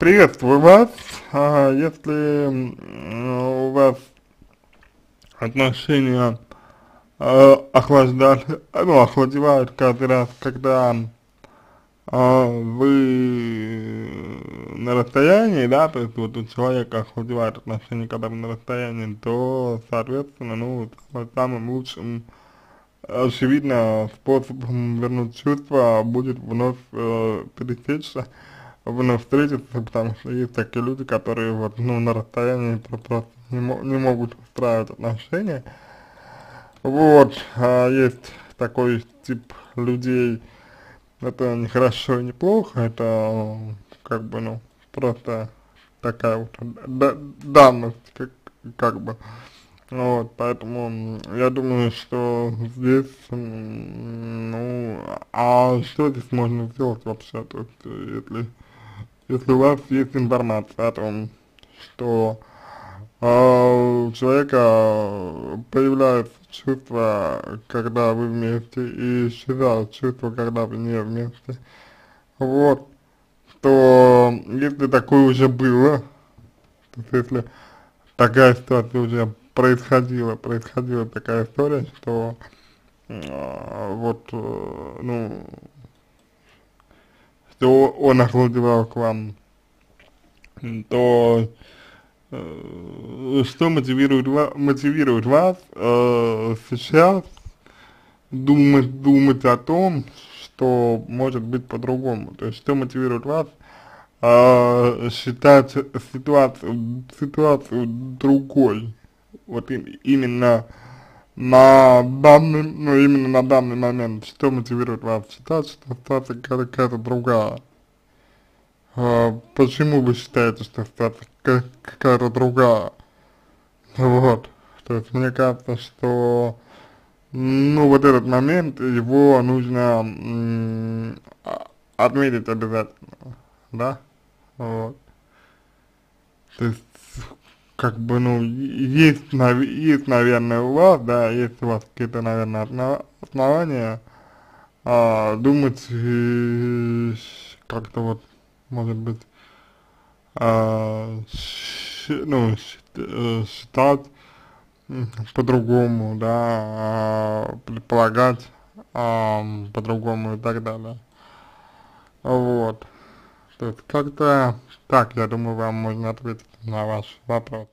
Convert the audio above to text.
Приветствую вас. А, если у вас отношения э, охлаждают, ну, охладевают каждый раз, когда э, вы на расстоянии, да, то есть вот у человека охладевают отношения, когда вы на расстоянии, то, соответственно, ну, самым лучшим, очевидно, способом вернуть чувства будет вновь э, пересечься, вновь встретиться, потому что есть такие люди, которые вот, ну, на расстоянии просто не, не могут устраивать отношения. Вот, а есть такой тип людей, это не хорошо и не плохо, это как бы, ну, просто такая вот данность, как, как бы. Вот, поэтому я думаю, что здесь, ну, а что здесь можно сделать вообще, то есть, если, если у вас есть информация о том, что а у человека появляется чувство, когда вы вместе, и исчезает чувство, когда вы не вместе. Вот. То, если такое уже было, то есть если такая ситуация уже происходила, происходила такая история, что э, вот, э, ну, что он охладевал к вам, то Э, что мотивирует, мотивирует вас э, сейчас думать, думать о том, что может быть по-другому? То есть, что мотивирует вас э, считать ситуацию, ситуацию другой? Вот именно на данный, ну именно на данный момент, что мотивирует вас считать, что ситуация какая-то другая? а, почему вы считаете, что ситуация какая-то другая? Вот, то есть мне кажется, что, ну, вот этот момент, его нужно а, отметить обязательно, да, вот. То есть, как бы, ну, есть, есть, наверное, у вас, да, есть у вас какие-то, наверное, основания а, думать как-то вот может быть, а, ну, э, считать по-другому, да, а, предполагать а, по-другому и так далее. Вот. То есть как-то так, я думаю, вам можно ответить на ваш вопрос.